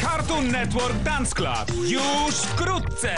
Cartoon Network Dance Club. Już wkrótce!